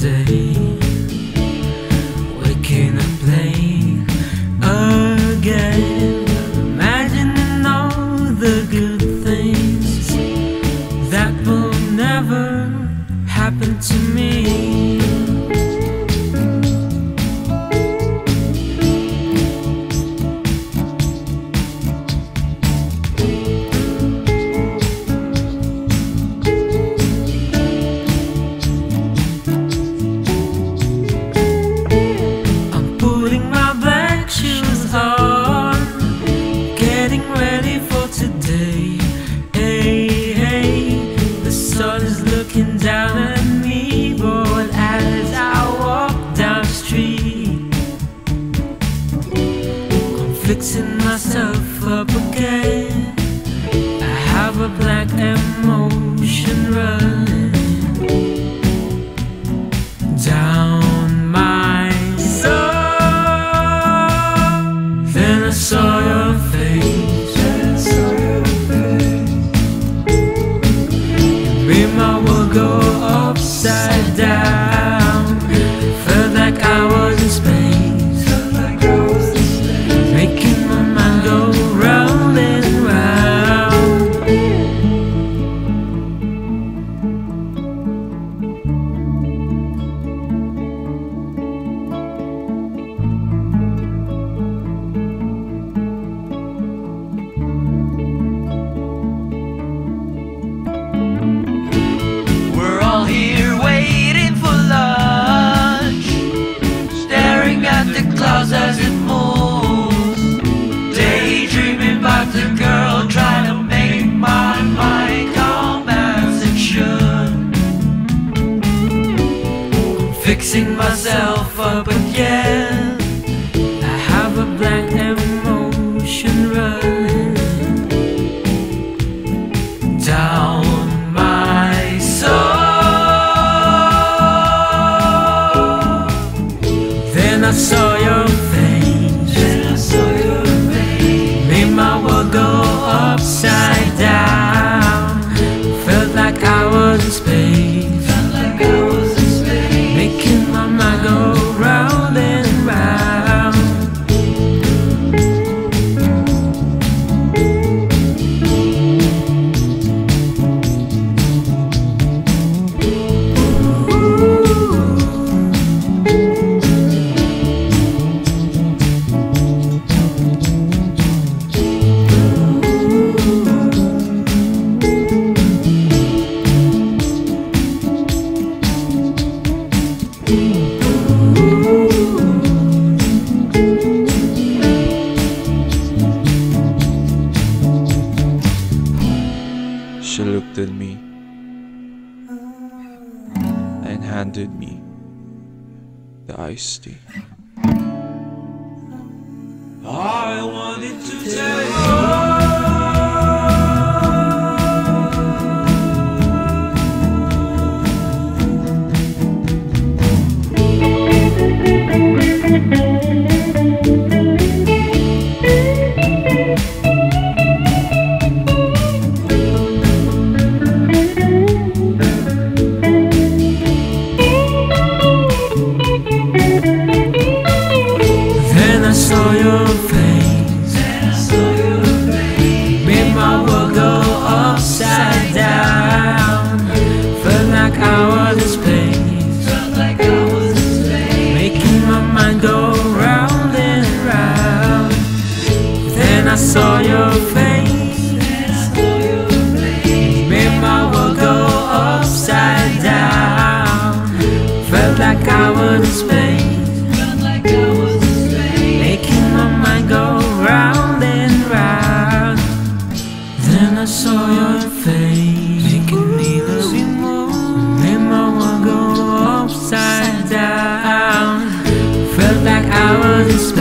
Tuesday Waking up, playing again. Imagining all the good things That will never happen to me. up again. I have a black and fixing myself up again. I have a blank emotion running down my soul. Then I saw. handed me the iced tea. I wanted to tell you. your face Making me lose you my world go upside down. Like I was in